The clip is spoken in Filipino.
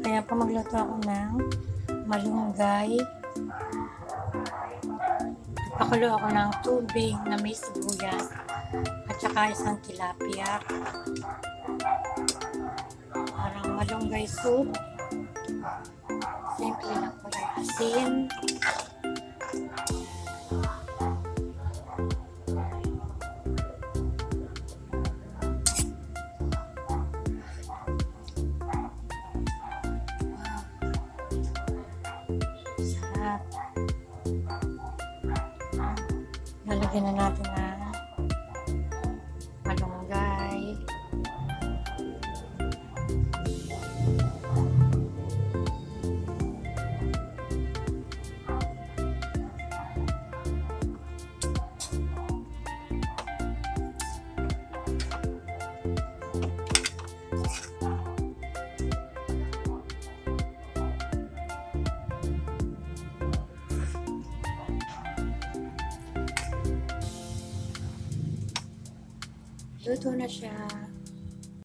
Kaya po magluto ako ng malunggay. Nagpakulo ako ng tubig na may sibuyas at saka isang tilapia. Parang malunggay soup. Simple lang po ay asin. Lalagyan na natin ng Luto na siya.